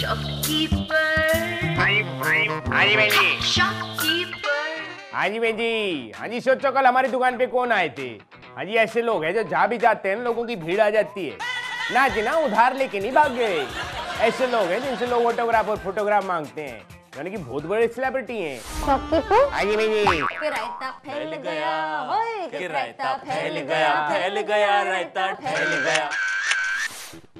Shopkeeper हाँ जी जी जी बहन जी shopkeeper हाँ जी बहन जी हाँ जी सोचो कल हमारी दुकान पे कौन आए थे? हाँ जी ऐसे लोग हैं जो जहाँ भी जाते हैं लोगों की भीड़ आ जाती है। ना जी ना उधार लेके नहीं भाग गए। ऐसे लोग हैं जिनसे लोग ऑटोग्राफ और फोटोग्राफ मांगते हैं। यानी कि बहुत बड़े सेलिब्रिटी हैं। हाँ जी बहन जी रायता फैल गया फैल गया फैल गया रायता फैल गया।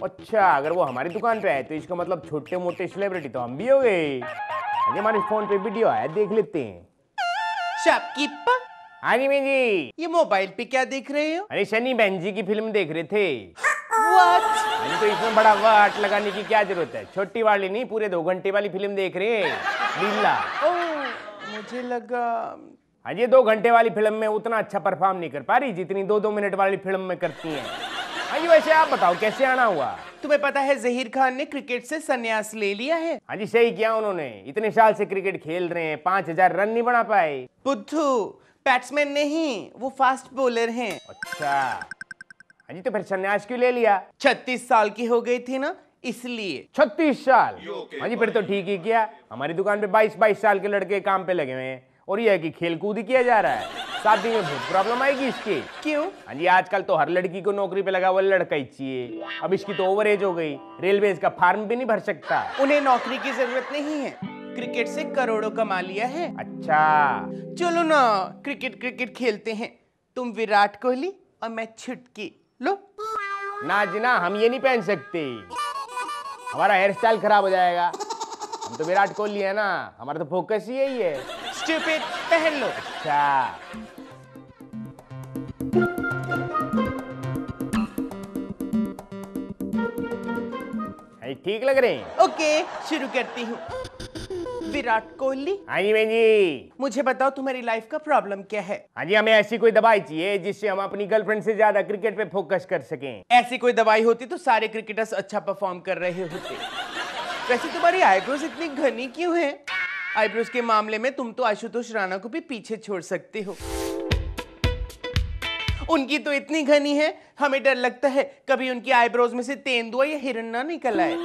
अच्छा अगर वो हमारी दुकान पे आए तो इसका मतलब छोटे मोटे सेलिब्रिटी तो हम भी हो गए। हाँ जी हमारे फ़ोन पे वीडियो आया देख लेते हैं। शॉपकीपर हाँ जी बहन जी। ये मोबाइल पे क्या देख रहे हो? अरे शनि बहन जी की फ़िल्म देख रहे थे। अरे तो इसमें बड़ा वाट लगाने की क्या ज़रूरत है? छोटी वाली नहीं पूरे दो घंटे वाली फ़िल्म देख रहे हैं। लीला। मुझे लगा हाँ ये दो घंटे वाली फ़िल्म में उतना अच्छा परफॉर्म नहीं कर पा रही जितनी दो दो मिनट वाली फ़िल्म में करती हैं। हाँ जी वैसे आप बताओ कैसे आना हुआ? तुम्हें पता है जहीर खान ने क्रिकेट से संन्यास ले लिया है। हाँ जी सही किया उन्होंने। इतने साल से क्रिकेट खेल रहे हैं पाँच हज़ार रन नहीं बना पाए। बुद्धू बैट्समैन नहीं वो फास्ट बॉलर हैं। अच्छा। हाँ जी तो फिर संन्यास क्यों ले लिया? छत्तीस साल की हो गई थी ना इसलिए। छत्तीस साल? हाँ जी फिर तो ठीक ही किया। हमारी दुकान पे बाईस बाईस साल के लड़के काम पे लगे हुए हैं। और यह है कि खेल कूद ही किया जा रहा है। शादी में बहुत प्रॉब्लम आएगी इसकी। क्यों? हाँ जी आजकल तो हर लड़की को नौकरी पे लगा हुआ लड़का ही चाहिए। अब इसकी तो ओवर एज हो गई। रेलवे का फार्म भी नहीं भर सकता। उन्हें नौकरी की ज़रूरत नहीं है। क्रिकेट से करोड़ों कमा लिया है। अच्छा। चलो ना क्रिकेट क्रिकेट खेलते हैं। तुम विराट कोहली और मैं छुटकी। लो। ना जी ना हम ये नहीं पहन सकते। हमारा हेयर स्टाइल खराब हो जाएगा। हम तो विराट कोहली है ना। हमारा तो फोकस ही यही है। स्टूपिड पहन लो अच्छा ठीक लग रहे हैं? ओके शुरू करती हूँ। विराट कोहली। हाँ जी जी। मुझे बताओ तुम्हारी लाइफ का प्रॉब्लम क्या है? हाँ जी हमें ऐसी कोई दवाई चाहिए जिससे हम अपनी गर्लफ्रेंड से ज़्यादा क्रिकेट पे फोकस कर सकें। ऐसी कोई दवाई होती तो सारे क्रिकेटर्स अच्छा परफॉर्म कर रहे होते। वैसे तुम्हारी आईब्रोज इतनी घनी क्यों है? आईब्रोज के मामले में तुम तो आशुतोष राणा को भी पीछे छोड़ सकते हो। उनकी तो इतनी घनी है हमें डर लगता है कभी उनकी आईब्रोज में से तेंदुआ या हिरण ना निकल आए।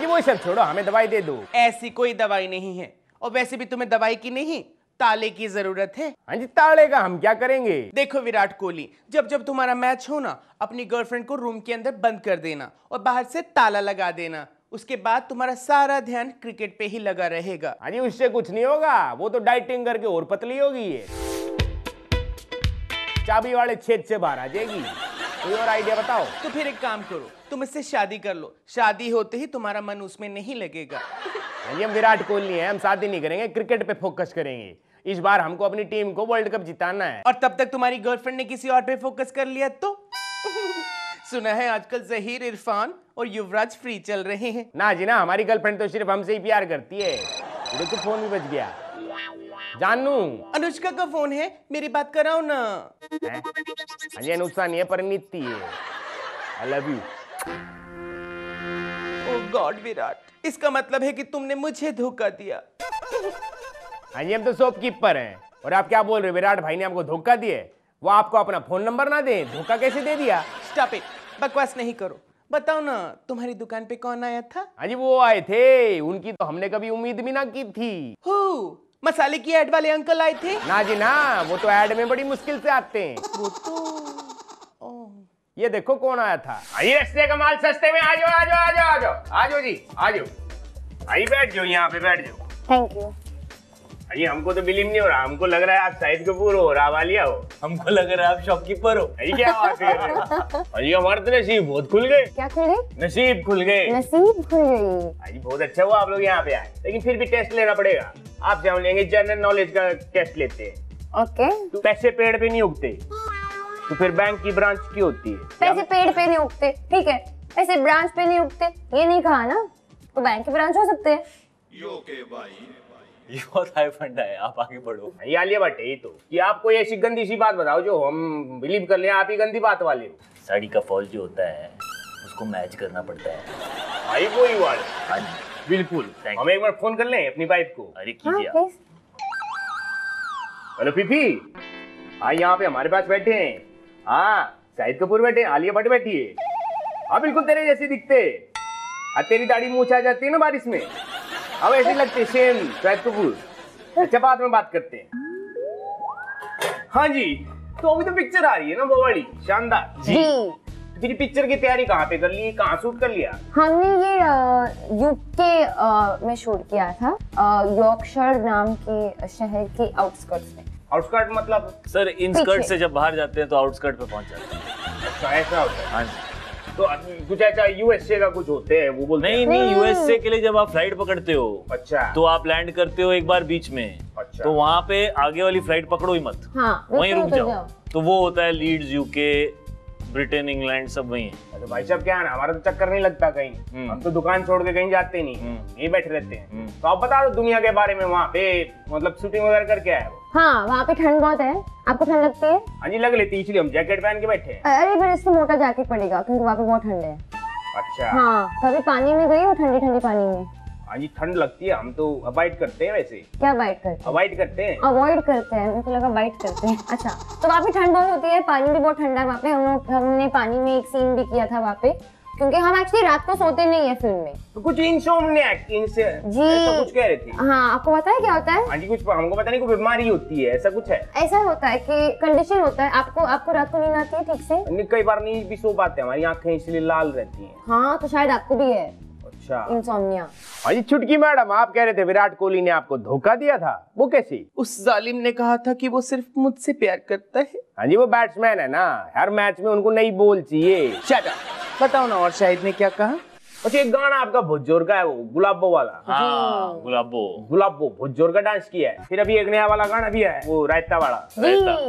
जी वो सब छोड़ो हमें दवाई दे दो। ऐसी कोई दवाई नहीं है। और वैसे भी तुम्हें दवाई की नहीं ताले की ज़रूरत है। हाँ जी ताड़े का हम क्या करेंगे? देखो विराट कोहली जब जब तुम्हारा मैच हो ना अपनी गर्लफ्रेंड को रूम के अंदर बंद कर देना और बाहर से ताला लगा देना। उसके बाद तुम्हारा सारा ध्यान क्रिकेट पे ही लगा रहेगा। जी उससे कुछ नहीं होगा वो तो डाइटिंग करके और पतली होगी ये। चाबी वाले छेद से बाहर आ जाएगी। कोई और आइडिया बताओ? तो फिर एक काम करो तुम इससे शादी कर लो। शादी होते ही तुम्हारा मन उसमें नहीं लगेगा। जी हम विराट कोहली हैं हम शादी नहीं करेंगे क्रिकेट पे फोकस करेंगे। इस बार हमको अपनी टीम को वर्ल्ड कप जिताना है। और तब तक तुम्हारी गर्लफ्रेंड ने किसी और पे फोकस कर लिया तो? सुना है आजकल जहीर इरफान और युवराज फ्री चल रहे हैं। ना जी ना हमारी गर्लफ्रेंड तो सिर्फ़ हमसे ही प्यार करती है। देखो फ़ोन भी बच गया। जानू। अनुष्का का फ़ोन है मेरी बात कराओ ना। जी अनुष्का नहीं है परिणीति है। I love you oh god Virat इसका मतलब है कि तुमने मुझे धोखा दिया। हाँ जी हम तो शॉपकीपर हैं। और आप क्या बोल रहे हो विराट भाई ने आपको धोखा दिए वो आपको अपना फ़ोन नंबर ना दे? धोखा कैसे दे दिया? स्टॉप इट बकवास नहीं करो। बताओ ना तुम्हारी दुकान पे कौन आया था? हाँ जी वो आए थे। उनकी तो हमने कभी उम्मीद भी ना की थी। हो मसाले की एड वाले अंकल आए थे? ना जी ना वो तो ऐड में बड़ी मुश्किल से आते हैं। वो तो ओह, ये देखो कौन आया था। आइए रस्ते का माल सस्ते में आ जाओ आ जाओ आ जाओ आ जाओ आ जाओ जी आ जाओ। आइए बैठ जाओ यहाँ पे बैठ जाओ। थैंक यू आइए हमको तो बिलीव नहीं हो रहा। हमको लग रहा है आप शाहिद कपूर हो रावालिया हो। हमको लग रहा है आप शॉपकीपर हो। अरे क्या बात है? अरे हमारे तो नसीब बहुत खुल गए। क्या खुल गई नसीब खुल गए। नसीब खुल गई। अरे बहुत अच्छा हुआ आप लोग यहाँ पे आए। लेकिन फिर भी टेस्ट लेना पड़ेगा। आपसे हम लेंगे जनरल नॉलेज का टेस्ट लेते हैं। ओके तो पैसे पेड़ पे नहीं उगते। तो फिर बैंक की ब्रांच की होती है। पैसे पेड़ पे नहीं उगते। ठीक है। पैसे ब्रांच पे नहीं उगते। ये नहीं कहा ना? तो बैंक की ब्रांच हो सकते हैं। ये बहुत हाई फंडा है आप आगे बढ़ो। ये आलिया भट्ट है ये तो। कि आप कोई ऐसी गंदी सी बात बताओ जो हम बिलीव कर ले आप ही गंदी बात वाले हो। साड़ी का फॉल जो होता है उसको मैच करना पड़ता है। भाई कोई बात हाँ बिल्कुल। हम एक बार फ़ोन कर लें अपनी वाइफ को। अरे हाँ कीजिए आप हेलो पीपी। हाँ यहाँ पे हमारे पास बैठे हैं। हाँ शाहिद कपूर बैठे आलिया भट्ट बैठी है। हाँ बिल्कुल तेरे जैसे दिखते। अब तेरी दाढ़ी मूछ आ जाती है ना बारिश में। अब ऐसे लगते सेम शायद कपूर अच्छा बाद में बात करते हैं। हाँ जी तो अभी तो पिक्चर आ रही है ना वो बड़ी शानदार। जी। तेरी पिक्चर की तैयारी कहाँ पे कर ली कहाँ शूट कर लिया? हमने ये यूके में शूट किया था यॉर्कशर नाम के शहर के आउटस्कर्ट्स में। आउटस्कर्ट मतलब? सर इन स्कर्ट से जब बाहर जाते हैं तो आउटस्कर्ट पे पहुँच जाते हैं। अच्छा ऐसा होता है। हाँ जी। तो कुछ ऐसा यूएसए का कुछ होते हैं वो बोलते नहीं हैं? नहीं नहीं। यूएसए के लिए जब आप फ़्लाइट पकड़ते हो अच्छा। तो आप लैंड करते हो एक बार बीच में। अच्छा। तो वहाँ पे आगे वाली फ़्लाइट पकड़ो ही मत। हाँ वहीं रुक तो जाओ। तो वो होता है लीड्स यूके ब्रिटेन इंग्लैंड सब वही है। तो भाई साहब क्या है ना हमारा तो चक्कर नहीं लगता कहीं। हम्म। हम तो दुकान छोड़ के कहीं जाते नहीं। हम्म। यहीं बैठे रहते हैं। हम्म। तो आप बता दो दुनिया के बारे में वहाँ पे मतलब शूटिंग वगैरह करके आए हो। हाँ वहाँ पे ठंड बहुत है। आपको ठंड लगती है? हाँ जी लग लेती इसलिए हम जैकेट पहन के बैठे हैं। अरे फिर इससे मोटा जैकेट पड़ेगा क्योंकि वहाँ पे बहुत ठंड है। अच्छा। हाँ कभी पानी में गई हो ठंडी ठंडी पानी में? हाँ जी ठंड लगती है हम तो अवॉइड करते हैं वैसे। क्या बाइट करते हैं? अवॉइड करते हैं। अवॉइड करते हैं को लगा बाइट करते हैं। अच्छा तो वहाँ पे ठंड बहुत होती है पानी भी बहुत ठंडा है वहाँ पे हम हमने पानी में एक सीन भी किया था वहाँ पे क्योंकि हम एक्चुअली रात को सोते नहीं है फ़िल्म में। तो कुछ इंसोमनियाक इनसे जी। ऐसा कुछ कह रही थी। हाँ आपको पता है क्या होता है? हाँ जी कुछ हमको पता नहीं कोई बीमारी होती है ऐसा कुछ है। ऐसा होता है कि कंडीशन होता है आपको आपको रात को नींद आती है ठीक से? कई बार नहीं भी सो पाते हमारी आँखें इसलिए लाल रहती है। हाँ तो शायद आपको भी है। अच्छा। इंसोम्निया हाँ जी छुटकी मैडम आप कह रहे थे विराट कोहली ने आपको धोखा दिया था। वो कैसी? उस जालिम ने कहा था कि वो सिर्फ़ मुझसे प्यार करता है। हाँ जी वो बैट्समैन है ना। हर मैच में उनको नई बोल चाहिए। बताओ ना और शाहिद ने क्या कहा? अच्छा एक गाना आपका बहुत ज़ोर का है वो गुलाबो वाला। हाँ गुलाबो। गुलाबो बहुत ज़ोर का डांस किया है। फिर अभी एक नया वाला गाना भी है वो रायता वाला।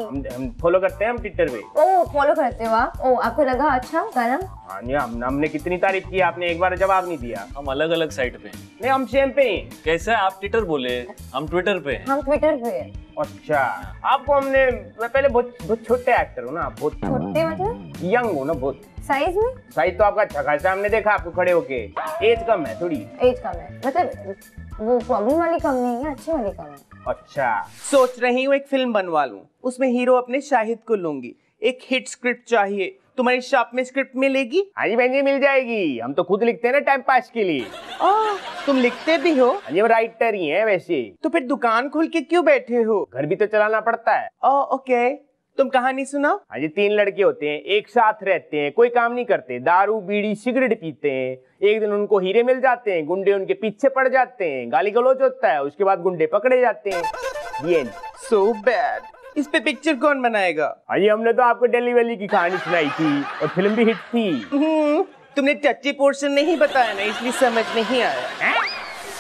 हम हम फॉलो करते हैं हम ट्विटर पे। ओ फॉलो करते हो आप ओ आपको लगा अच्छा गाना हाँ हम हमने कितनी तारीफ़ की आपने एक बार जवाब नहीं दिया। हम अलग अलग साइट पे नहीं हम सेम पे ही। हैं। कैसे आप ट्विटर बोले हम ट्विटर पे हम ट्विटर पे अच्छा आपको हमने मैं पहले बहुत बहुत छोटे एक्टर हो ना बहुत छोटे मतलब? यंग हो ना बहुत। साइज़ में? साइज़ तो आपका अच्छा खासा हमने देखा आपको खड़े होके। एज कम है थोड़ी। एज कम है। मतलब वो प्रॉब्लम वाली कम नहीं है अच्छी वाली कम है। अच्छा। सोच रही हूँ एक फ़िल्म बनवा लूँ। उसमें हीरो अपने शाहिद को लूँगी। एक हिट स्क्रिप्ट चाहिए। तुम्हारी शॉप में स्क्रिप्ट मिलेगी? हाँ जी बहन जी मिल जाएगी। हम तो खुद लिखते हैं ना टाइम पास के लिए। ओह, तुम लिखते भी हो? हाँ जी हम राइटर ही हैं वैसे। तो फिर दुकान खोल के क्यों बैठे हो? घर भी तो चलाना पड़ता है। ओह, ओके तुम कहानी सुनाओ। हाँ जी तीन लड़के होते हैं एक साथ रहते हैं कोई काम नहीं करते दारू बीड़ी सिगरेट पीते हैं। एक दिन उनको हीरे मिल जाते हैं गुंडे उनके पीछे पड़ जाते हैं गाली गलौज होता है उसके बाद गुंडे पकड़े जाते हैं। सो बैड इस पे पिक्चर कौन बनाएगा? हाँ जी हमने तो आपको दिल्ली वैली की कहानी सुनाई थी और फ़िल्म भी हिट थी। हम्म, तुमने टच्ची पोर्शन नहीं बताया ना इसलिए समझ नहीं आया।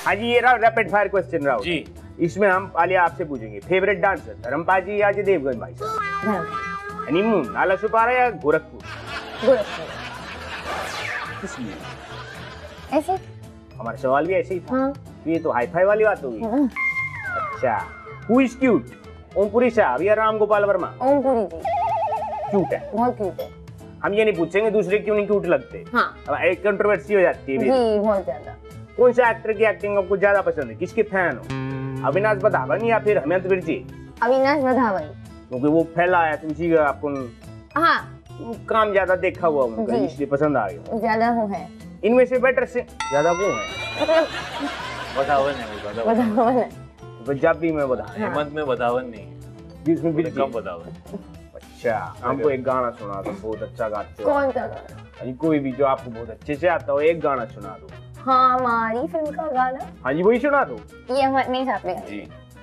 हाँ जी ये रहा rapid fire question Rahul ji. इसमें हम आलिया आपसे पूछेंगे। फेवरेट डांसर धर्मपाल जी या अजय देवगन भाई साहब? हनीमून नाला सुपारा या गोरखपुर? गोरखपुर। ऐसे? हमारा सवाल भी ऐसे ही था। हाँ। तो ये तो हाई फाई वाली बात होगी। हम्म, अच्छा हु इज़ क्यूट ओमपुरी साहब या राम गोपाल वर्मा? ओम पुरी जी। क्यूट है। बहुत क्यूट है। हम ये नहीं पूछेंगे दूसरे क्यों नहीं क्यूट लगते। हाँ। अब एक कंट्रोवर्सी हो जाती है जी बहुत ज़्यादा। कौन सा एक्टर की एक्टिंग आपको ज़्यादा पसंद है? किसके फ़ैन हो? अविनाश बधावन या फिर हेमंत विरजी अविनाश बधावन। क्योंकि वो फैला है तुमसी का आपको हाँ। काम ज़्यादा देखा हुआ उनका इसलिए पसंद आ गया। ज़्यादा वो है। इनमें से बेटर से ज़्यादा वो है। बधावन है बधावन। है पंजाबी में बधा हेमंत में बधावन। नहीं है जिसमें बिरजी। कम बधावन। अच्छा हमको एक गाना सुना दो बहुत अच्छा गाते हो। कौन सा गाना? हाँ कोई भी जो आपको बहुत अच्छे से आता हो एक गाना सुना दो। हाँ हमारी फ़िल्म का गाना। हाँ जी वही सुना दो। ये हमारे मेरे साथ में। जी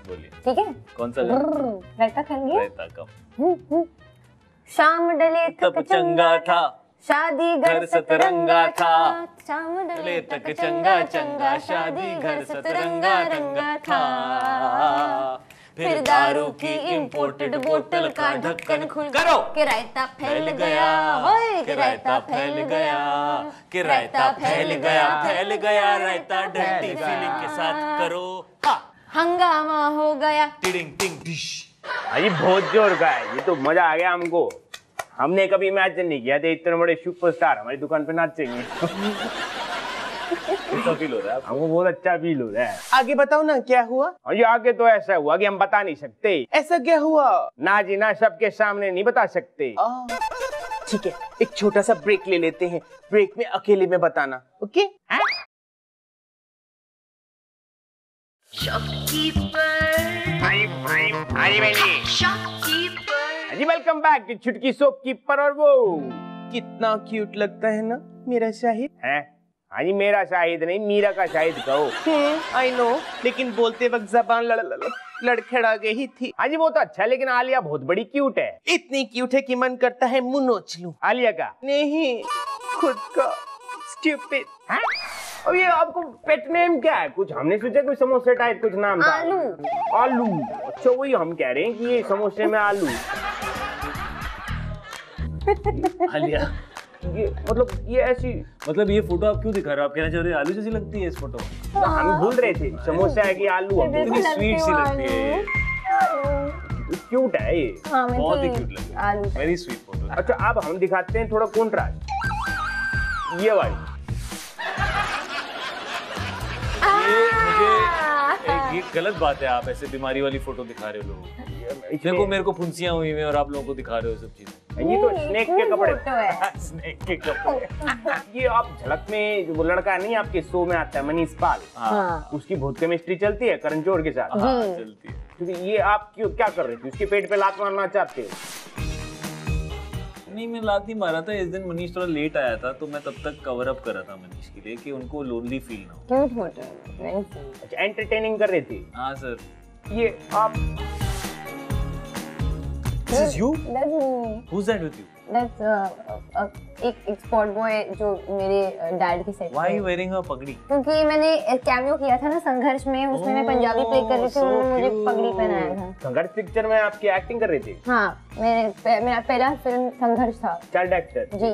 बोलिए। ठीक है? कौन सा गाना? रहता खेलेंगे रहता कम हम्म, हम्म। शाम डले तब तक चंगा था। शादी घर सतरंगा था। शाम डले तक चंगा चंगा शादी घर सतरंगा रंगा था। फिर दारू की इंपोर्टेड बोतल का ढक्कन खुल करो। कि रायता फैल गया। होए कि रायता फैल गया। कि रायता फैल गया। फैल गया। रायता डंडी फीलिंग के साथ करो। हंगामा हो गया। टिडिंग टिंग डिश। हाँ जी बहुत ज़ोर का है। ये तो मज़ा आ गया हमको। हमने कभी इमेजिन नहीं किया था। इतने बड़े सुपरस्टार हमारी दुकान पे नाचेंगे। कैसा फील हो रहा है? हमको बहुत अच्छा फील हो रहा है। आगे बताओ ना क्या हुआ? और ये आगे तो ऐसा हुआ कि हम बता नहीं सकते। ऐसा क्या हुआ? ना जी ना सबके सामने नहीं बता सकते। ठीक है एक छोटा सा ब्रेक ले लेते हैं। ब्रेक में अकेले में बताना ओके? हाँ? जी। Welcome back to Chutki soap keeper और वो। कितना क्यूट लगता है ना मेरा शाहिद। है? हाँ जी मेरा शाहिद नहीं मीरा का शाहिद कहो। आई नो लेकिन बोलते वक्त जबान लड़ लड़ लड़खड़ा गई थी। हाँ जी वो तो अच्छा लेकिन आलिया बहुत बड़ी क्यूट है। इतनी क्यूट है कि मन करता है मुँह नोच लूँ। आलिया का? नहीं खुद का। स्टूपिड हैं? और ये आपको पेट नेम क्या है? कुछ हमने सोचा कोई समोसे टाइप कुछ नाम था? आलू। आलू। अच्छा वही हम कह रहे हैं कि ये समोसे में आलू। आलिया ये मतलब ये ऐसी मतलब ये फ़ोटो आप क्यों दिखा रहे हो? आप कहना चाह रहे हो आलू जैसी लगती है इस फ़ोटो। हम भूल रहे थे समोसा है कि आलू। इतनी स्वीट सी लगती है क्यूट है ये। हाँ बहुत ही क्यूट लग रही आलू है वेरी स्वीट फ़ोटो अच्छा अब हम दिखाते हैं थोड़ा कॉन्ट्रास्ट ये वाली। मुझे एक ये गलत बात है आप ऐसे बीमारी वाली फ़ोटो दिखा रहे हो लोगों को। देखो मेरे को फुंसियाँ हुई हुई हैं और आप लोगों को दिखा रहे हो सब चीज़ें। ये तो स्नेक के कपड़े। स्नेक के कपड़े। ये आप झलक में वो लड़का नहीं आपके शो में आता है मनीष पाल। हाँ। उसकी बहुत केमिस्ट्री चलती है करण जोहर के साथ। हाँ। चलती है। क्योंकि ये आप क्यों क्या कर रहे थे? उसके पेट पे लात मारना चाहते हो? नहीं मैं लात नहीं मारा था। इस दिन मनीष थोड़ा लेट आया था तो मैं तब तक कवर अप कर रहा था मनीष के लिए कि उनको लोनली फील ना हो। क्यूट है अच्छा एंटरटेनिंग कर रही थी हाँ सर ये आप this is you that's me who. Is that with you that's uh, एक एक स्पॉट बॉय जो मेरे डैड के सेट व्हाई वेयरिंग अ पगड़ी? क्योंकि मैंने कैमियो किया था ना संघर्ष में उसमें मैं पंजाबी प्ले कर रही थी Oh, उन्होंने मुझे पगड़ी पहनाया था। संघर्ष पिक्चर में आपकी एक्टिंग कर रहे थे? हाँ मेरे पे- मेरा पहला फ़िल्म संघर्ष था। चाइल्ड एक्टर जी।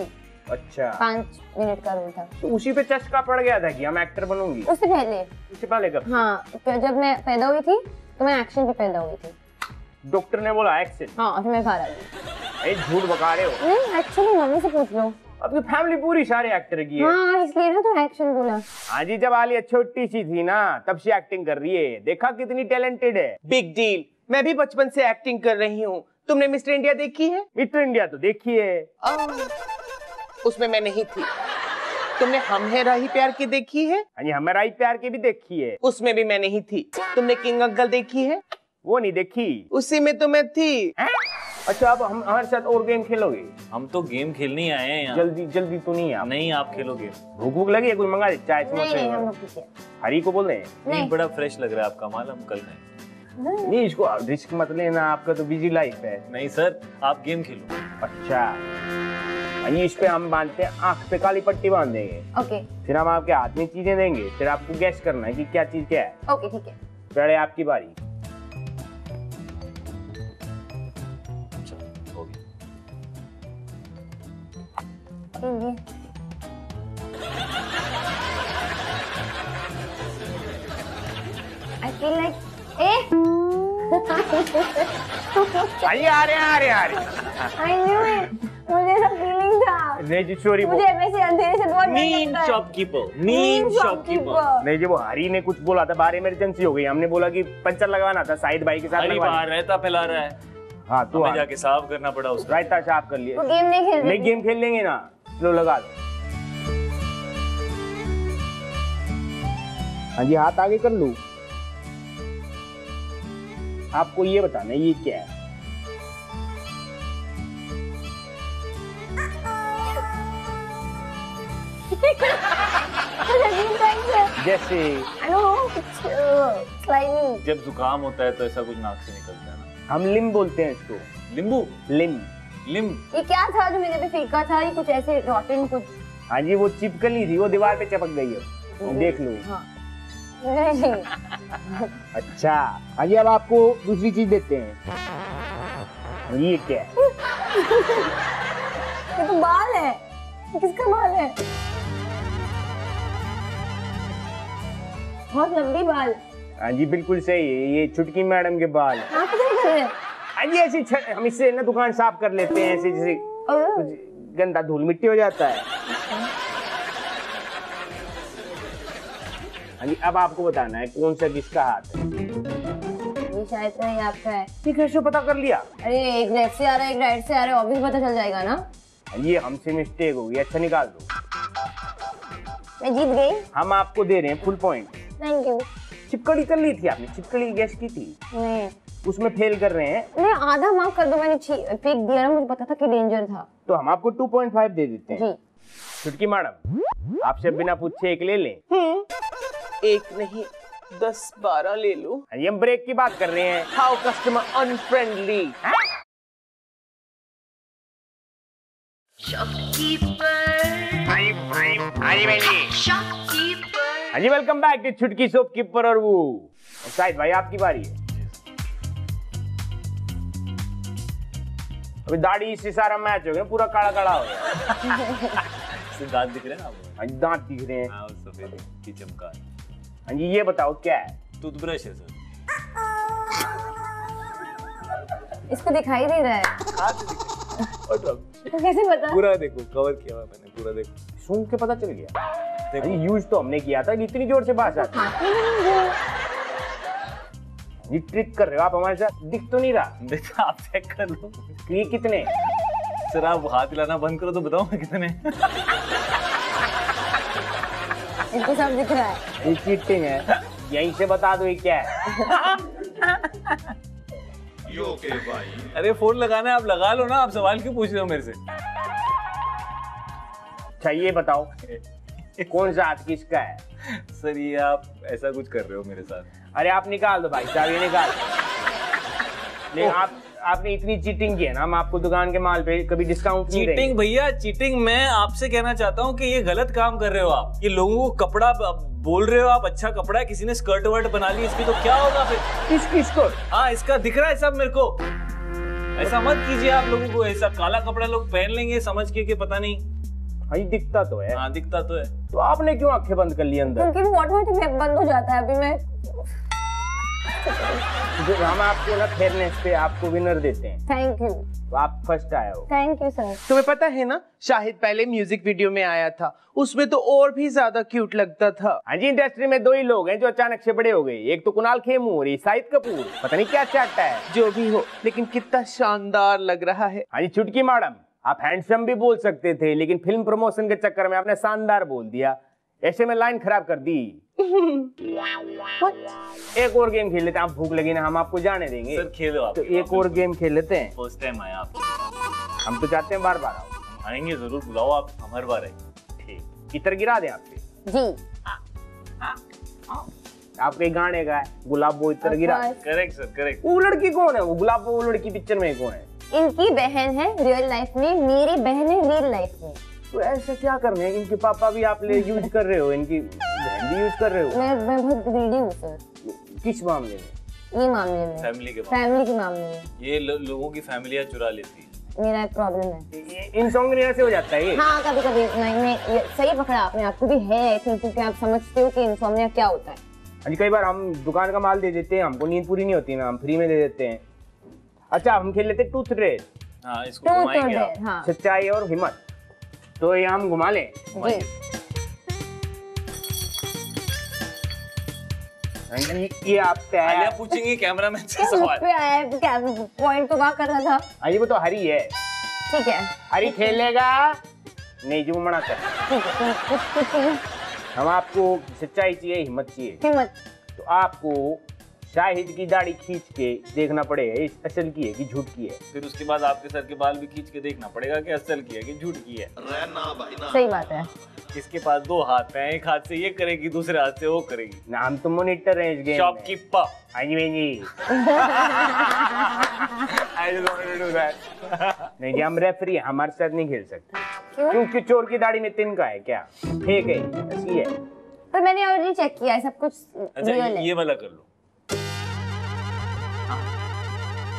अच्छा। पाँच मिनट का रोल था। तो उसी पे चस्का पड़ गया था कि हम एक्टर बनूँगी? उससे पहले। उससे पहले कब? हाँ तो जब मैं पैदा हुई थी तो मैं एक्शन पे पैदा हुई थी। डॉक्टर ने बोला एक्शन हाँ फिर मैं बाहर आ गई। झूठ बका रहे हो। नहीं एक्चुअली मम्मी से पूछ लो। आपकी फैमिली पूरी सारे एक्टर की है। हाँ इसलिए ना तो एक्शन बोला हाँ जी जब आलिया छोटी सी थी ना तब से एक्टिंग कर रही है। देखा कितनी टैलेंटेड है। बिग डील मैं भी बचपन से एक्टिंग कर रही हूँ। तुमने मिस्टर इंडिया देखी है? मिस्टर इंडिया तो देखिए आह, उसमें मैं नहीं थी। तुमने हम है राही प्यार की देखी है? हाँ जी हमारा ही प्यार की भी देखी है। उसमें भी मैं नहीं थी। तुमने किंग अंकल देखी है? वो नहीं देखी। उसी में तो मैं थी। हैं? अच्छा अब हम हमारे साथ और गेम खेलोगे? हम तो गेम खेलने आए हैं यहाँ जल्दी जल्दी तो नहीं आप? नहीं आप खेलोगे। भूख भूख लगी है? कोई मंगा दे? चाय नहीं नहीं समोसे हरी को बोल रहे हैं? नहीं। नहीं बड़ा फ्रेश लग रहा है आपका माल हम कल खाएँ नहीं। इसको रिस्क मत लेना आपका तो बिज़ी लाइफ है। नहीं सर आप गेम खेलो। अच्छा। इस पे हम बांधते हैं आँख पे काली पट्टी बाँध देंगे ओके। फिर हम आपके हाथ में चीज़ें देंगे फिर आपको गैस करना है कि क्या चीज़ क्या है। ओके ठीक है। पहले आपकी बारी। लीजिए आई फील लाइक ए आइए आ रहे आ रहे आ रहे आई न्यू इट मुझे ऐसा फीलिंग था। नहीं जी मुझे वैसे अंधेरे से बहुत मीन शॉपकीपर मीन शॉपकीपर नहीं जी वो हरी ने कुछ बोला था बाहर इमरजेंसी हो गई। हमने बोला कि पंचर लगाना था साइड भाई के साथ बाहर रहता फैला रहा है। हाँ तो हमें जाके साफ़ करना पड़ा उसका। रायता साफ़ कर लिया गेम नहीं खेल नहीं गेम खेल लेंगे ना। लो लगा दो। हाँ जी हाथ आगे कर लू? आपको ये बताना ये क्या है? जैसे स्लाइमी जब जुकाम होता है तो ऐसा कुछ नाक से निकलता है ना। हम लिम बोलते हैं इसको। लिंबू? लिम। लिम। ये क्या था जो मैंने भी फेंका था? ये कुछ ऐसे रॉटन कुछ हाँ जी वो चिपकली थी वो दीवार पे चपक गई है। देख लो। हाँ। अच्छा हाँ जी अब आपको दूसरी चीज़ देते हैं। ये क्या? है ये तो बाल है। किसका बाल है? बहुत लंबी बाल। हाँ जी बिल्कुल सही है ये छुटकी मैडम के बाल। आप किधर कर रहे हैं। हाँ जी ऐसे हम इससे ना दुकान साफ़ कर लेते हैं ऐसे जैसे गंदा धूल मिट्टी हो जाता है। हाँ जी अब आपको बताना है कौन सा किसका हाथ है। शायद नहीं आपका है। पता कर लिया? अरे एक लेफ़्ट से आ रहा है एक राइट से आ रहा है ऑब्वियस पता चल जाएगा ना। ये हमसे मिस्टेक हो गई अच्छा निकाल दो। मैं जीत गई। हम आपको दे रहे हैं फुल पॉइंट थैंक यू चिपकड़ी कर ली थी आपने चिपकड़ी गैस की थी? नहीं। उसमें फेल कर रहे हैं। नहीं आधा मार्क कर दो मैंने फेंक दिया ना मुझे पता था कि डेंजर था। तो हम आपको 2.5 दे देते हैं। छुटकी मैडम आपसे बिना पूछे एक ले लें। एक नहीं दस बारह ले लो। हम ब्रेक की बात कर रहे हैं। How customer unfriendly. हाँ? जी welcome back to Chhutki shopkeeper और वो। शायद भाई आपकी बारी है। अभी दाढ़ी से सारा मैच हो गया पूरा काला काला हो गया। दांत दिख रहे हैं आपको? हाँ जी दांत दिख रहे हैं। हाँ सफ़ेद की चमका हाँ जी ये बताओ क्या है? टूथब्रश है सर। इसको दिखाई दे रहा है। तो कैसे पता? पूरा देखो कवर किया हुआ मैंने पूरा देखो। सुन के पता चल गया। देखो। यूज़ तो हमने किया था इतनी ज़ोर से बात आती है। ये ट्रिक कर रहे हो आप हमारे साथ? दिख तो नहीं रहा। देखा आप चेक कर लो। ये कितने? सर आप हाथ हिलाना बंद करो तो बताओ मैं कितने। इसको सब दिख रहा है। ये चीटिंग है। यहीं से बता दो ये क्या है। अरे फ़ोन लगाना है आप लगा लो ना। आप सवाल क्यों पूछ रहे हो मेरे से? अच्छा ये बताओ कौन सा हाथ किसका है? सर ये आप ऐसा कुछ कर रहे हो मेरे साथ। अरे आप निकाल दो भाई साहब ये निकाल। नहीं आप आपने इतनी चीटिंग की है ना हम आपको दुकान के माल पे कभी डिस्काउंट नहीं चीटिंग भैया चीटिंग मैं आपसे कहना चाहता हूँ कि ये गलत काम कर रहे हो आप। ये लोगों को कपड़ा बोल रहे हो आप अच्छा कपड़ा है किसी ने स्कर्ट वर्ट बना ली इसकी तो क्या होगा फिर? किस किस को? हाँ इसका दिख रहा है सब मेरे को। ऐसा मत कीजिए आप लोगों को ऐसा काला कपड़ा लोग पहन लेंगे समझ के कि पता नहीं। हाँ दिखता तो है। हाँ दिखता तो है। तो आपने क्यों आँखें बंद कर ली अंदर? क्योंकि वो ऑटोमेटिक बंद हो जाता है अभी मैं। जो हम आपको ना फेयरनेस पे आपको विनर देते हैं। थैंक यू तो आप फ़र्स्ट आए हो। थैंक यू सर तुम्हें पता है ना शाहिद पहले म्यूज़िक वीडियो में आया था। उसमें तो और भी ज़्यादा क्यूट लगता था। हाँ जी इंडस्ट्री में दो ही लोग हैं जो अचानक से बड़े हो गए। एक तो कुणाल खेमू और एक शाहिद कपूर। पता नहीं क्या चाटता है। जो भी हो लेकिन कितना शानदार लग रहा है। हाँ जी छुटकी मैडम। आप हैंडसम भी बोल सकते थे लेकिन फ़िल्म प्रमोशन के चक्कर में आपने शानदार बोल दिया। ऐसे में लाइन खराब कर दी। एक और गेम खेल लेते हैं। आप भूख लगी ना हम आपको जाने देंगे। सर खेलो आप। तो एक और गेम खेल लेते हैं। फ़र्स्ट टाइम आया आप। हम तो चाहते हैं बार बार आओ। आएँगे ज़रूर बुलाओ आप हम हर बार आएँगे। ठीक। इतर गिरा दें आप पे जी। आपके गाने का है गुलाब वो इतर गिरा। करेक्ट सर करेक्ट वो लड़की कौन है? वो गुलाब वो लड़की पिक्चर में कौन है? इनकी बहन है रियल लाइफ में मेरी बहन है रियल लाइफ में। तो ऐसा क्या कर रहे हैं? इनके पापा भी आप ले यूज़ कर रहे हो? इनकी बहन भी यूज़ कर रहे हो? मैं मैं बहुत ग्रीडी हूँ सर किस मामले में? ये मामले में। फैमिली के फैमिली के मामले में। ये लो, लोगों की फैमिलियाँ चुरा लेती है। मेरा एक प्रॉब्लम है। ये इंसोम्निया से हो जाता है ये? हाँ कभी कभी मैं, मैं सही पकड़ा आपने। आपको भी है आई थिंक क्योंकि आप समझते हो कि इंसोम्निया क्या होता है? हाँ कई बार हम दुकान का माल दे देते हैं हमको नींद पूरी नहीं होती ना हम फ्री में दे देते हैं। अच्छा हम खेल लेते टूथ रेस हाँ इसको टू घुमाएँगे आप। हाँ। सच्चाई और हिम्मत। तो ये हम घुमा लें। जी। ये आप क्या आलिया है पूछेंगे कैमरामैन से मुझ सवाल। पे आया? है क्या पॉइंट तो वहाँ कर रहा था? हाँ जी वो तो हरी है। ठीक है। हरी खेलेगा नहीं जो मना कर। ठीक है। हम आपको सच्चाई चाहिए हिम्मत चाहिए। हिम्मत। तो आपको शाहिद की दाढ़ी खींच के देखना पड़ेगा ये असल की है कि झूठ की है? फिर उसके बाद आपके सर के बाल भी खींच के देखना पड़ेगा कि असल की है कि झूठ की है। सही बात है। इसके पास दो हाथ हैं एक हाथ से ये करेगी दूसरे हाथ से वो करेगी। ना हम तो मोनिटर है इस गेम में। शॉपकीपर हाँ जी जी. नहीं जी हम रेफरी हैं हमारे साथ नहीं खेल सकते। क्योंकि चोर की दाढ़ी में तिनका है क्या? ठीक है ऐसी है। पर मैंने ऑलरेडी चेक किया है सब कुछ अच्छा ये, है। ये वाला कर लो।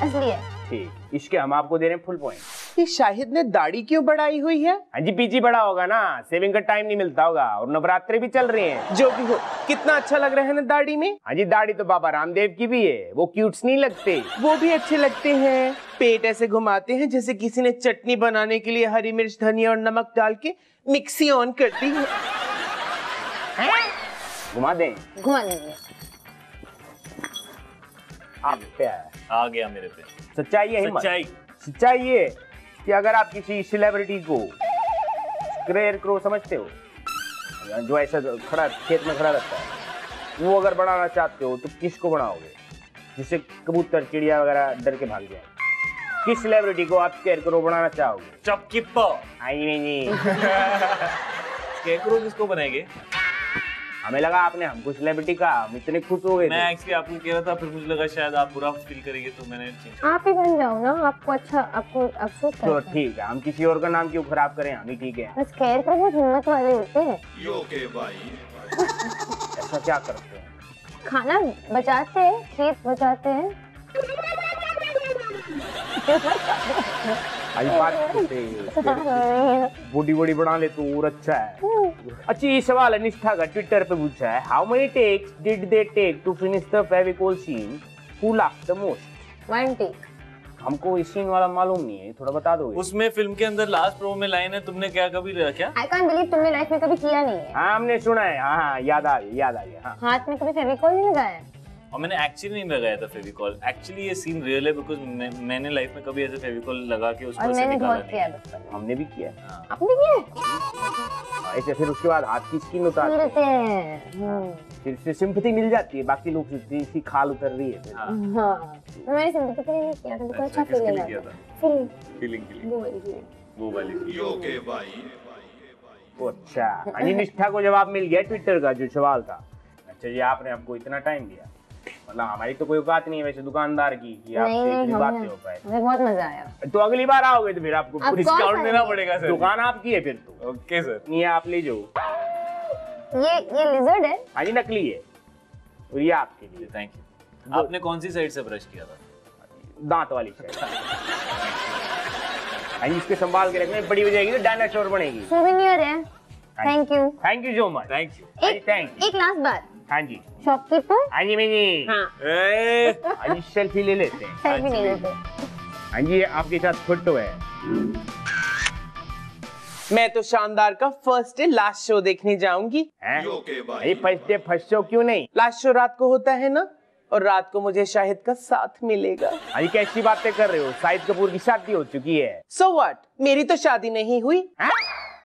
असली है ठीक। इसके हम आपको दे रहे हैं फुल पॉइंट ये शाहिद ने दाढ़ी क्यों बढ़ाई हुई है? हाँ जी पीछे बड़ा होगा ना। सेविंग का टाइम नहीं मिलता होगा। और नवरात्रि भी चल रहे हैं। जो भी हो कितना अच्छा लग रहा है ना दाढ़ी में? हाँ जी दाढ़ी तो बाबा रामदेव की भी है। वो क्यूट्स नहीं लगते। वो भी अच्छे लगते हैं। पेट ऐसे घुमाते हैं जैसे किसी ने चटनी बनाने के लिए हरी मिर्च धनिया और नमक डाल के मिक्सी ऑन कर दी है? घुमा दें। घुमा दीजिए आप क्या है आ गया मेरे पे। सच्चाई है सच्चाई। सच्चाई ये कि अगर आप किसी सेलिब्रिटी को स्क्रेयर क्रो समझते हो जो ऐसा खड़ा खेत में खड़ा रहता है वो अगर बनाना चाहते हो तो किसको बनाओगे? जिससे कबूतर चिड़िया वगैरह डर के भाग जाए। किस सेलिब्रिटी को आप स्केयर क्रो बनाना चाहोगे? चपकिप्पो आई नहीं जी स्केरक्रो किसको बनाएँगे? हमें लगा आपने हमको सेलिब्रिटी कहा हम इतने खुश हो गए मैं एक्चुअली आपको कह रहा था फिर मुझे लगा शायद आप बुरा फील करेंगे तो मैंने चेंज आप ही बन जाओ ना आपको अच्छा आपको अफसोस तो ठीक है हम किसी और का नाम क्यों खराब करें? हम ही ठीक है। बस खैर तो बहुत हिम्मत वाले होते हैं। ऐसा क्या करते हैं? खाना बचाते हैं खेत बचाते हैं। आज बात करते हैं। बॉडी बॉडी बना ले तो और अच्छा है। अच्छा ये सवाल है निष्ठा का ट्विटर पे पूछा है how many takes did they take to finish the Fevicol scene who laughed the most one take हमको इस सीन वाला मालूम नहीं है थोड़ा बता दो उसमें फ़िल्म के अंदर लास्ट प्रो में लाइन है तुमने क्या कभी क्या? आई कांट बिलीव तुमने लाइफ में कभी किया नहीं है। हाँ हमने सुना है हाँ हाँ याद आ गया याद आ गया हाँ। हाथ में कभी फेविकॉल नहीं लगाया? और मैंने एक्चुअली नहीं लगाया था फेविकॉल। एक्चुअली ये सीन रियल है बिकॉज़ मैं, मैंने लाइफ में कभी ऐसे फेविकॉल लगा के उसको ऐसे मैंने निकाला बहुत किया नहीं बचपन हमने भी किया है। आपने किया हाँ, ऐसे फिर उसके बाद हाथ की स्किन उतारते हैं। मिलते हैं। हम्म। फिर इससे सिंपथी मिल जाती है बाकी लोग इसकी खाल उतर रही है हाँ हाँ। तो मैंने सिंपैथी के लिए नहीं किया था बिकॉज़ अच्छा फीलिंग था? फीलिंग फीलिंग के लिए। वो वाली feeling। वो वाली ओ, अच्छा। हाँ निष्ठा को जवाब मिल गया ट्विटर का जो सवाल था। अच्छा जी आपने हमको इतना टाइम दिया। मतलब हमारी तो कोई औकात नहीं है वैसे दुकानदार की कि आपसे इतनी बात नहीं हो पाए। हमें बहुत मज़ा आया। तो अगली बार आओगे तो फिर आपको डिस्काउंट देना पड़ेगा सर। दुकान आपकी है फिर तो। Okay sir. ये आप ले जाओ। ये ये लिजर्ड है? हाँ जी नकली है। और ये आपके लिए। थैंक यू आपने कौन सी साइड से ब्रश किया था? दांत वाली शायद हाँ जी इसके संभाल के रखने बड़ी हो जाएगी तो डायनासोर बनेगी। सूवेनियर है। Thank you thank you so much thank you हाँ एक थैंक एक लास्ट बात। हाँ जी। शॉपकीपर हाँ जी मैं जी हाँ। हाँ जी सेल्फी ले लेते हैं। सेल्फी नहीं लेते हाँ। जी ये आपके साथ फ़ोटो है। मैं तो शानदार का फ़र्स्ट डे लास्ट शो देखने जाऊँगी। हैं? फ़र्स्ट डे फ़र्स्ट शो क्यों नहीं? लास्ट शो रात को होता है ना और रात को मुझे शाहिद का साथ मिलेगा। हाँ जी कैसी बातें कर रहे हो? शाहिद कपूर की शादी हो चुकी है। सो so व्हाट मेरी तो शादी नहीं हुई। हैं?